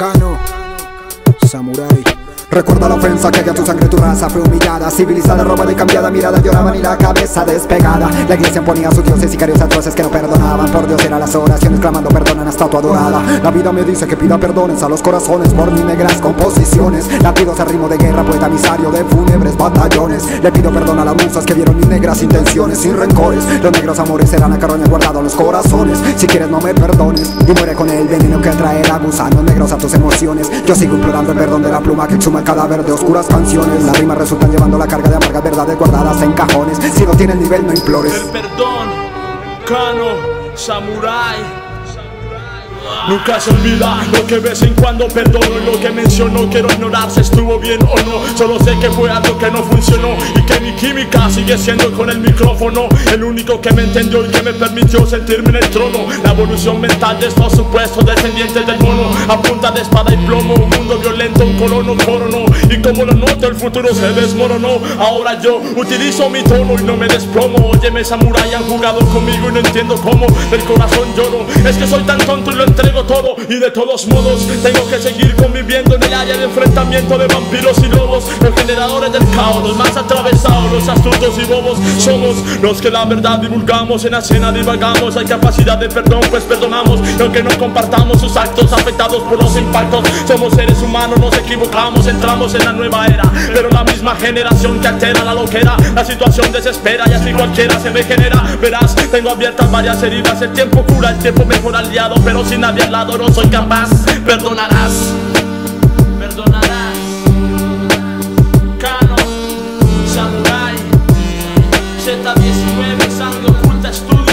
Cano, Samurai. Recuerda la ofensa que a tu sangre tu raza. Fue humillada Civilizada, roba de cambiada, mirada lloraban y la cabeza despegada. La iglesia ponía a sus dioses sicarios atroces que no perdonaban. Por Dios eran las oraciones clamando perdón a estatua adorada La vida me dice que pida perdones a los corazones por mis negras composiciones. Latidos a ritmo de guerra, poeta emisario de fúnebres batallones. Le pido perdón a las musas que vieron mis negras intenciones sin rencores. Los negros amores serán a carroña guardados en los corazones. Si quieres no me perdones y muere con el veneno que traerá gusanos negros a tus emociones. Yo sigo implorando el perdón de la pluma que chuma cadáver de oscuras canciones. Las rimas resultan llevando la carga de amargas verdades guardadas en cajones. Si no tiene el nivel no implores. El perdón, Kano, Samurai Nunca se olvida lo que ves en cuando perdono y lo que menciono quiero ignorar si estuvo bien o no. Solo sé que fue algo que no funcionó y que mi química sigue siendo con el micrófono. El único que me entendió y que me permitió sentirme en el trono. La evolución mental de estos supuestos descendientes del mono. A punta de espada y plomo, un mundo violento, un colono corono Y como lo noto el futuro se desmoronó Ahora yo utilizo mi tono y no me desplomo. Óyeme samurai han jugado conmigo y no entiendo cómo. Del corazón lloro, es que soy tan tonto y lo entrego todo. Y de todos modos tengo que seguir conviviendo en el área de enfrentamiento de vampiros y lobos Los generadores del caos, los más atravesados, los astutos y bobos. Somos los que la verdad divulgamos, en la escena divagamos. Hay capacidad de perdón pues perdonamos Y aunque no compartamos. Sus actos afectados por los impactos. Somos seres humanos, nos equivocamos, entramos en la nueva era Pero la misma generación que altera la loquera. La situación desespera y así cualquiera se me genera. Verás, tengo abiertas varias heridas, el tiempo cura, el tiempo mejor aliado Pero sin nadie al lado no soy capaz. Perdonarás Perdonarás. Kano Samurai Z19 Sangre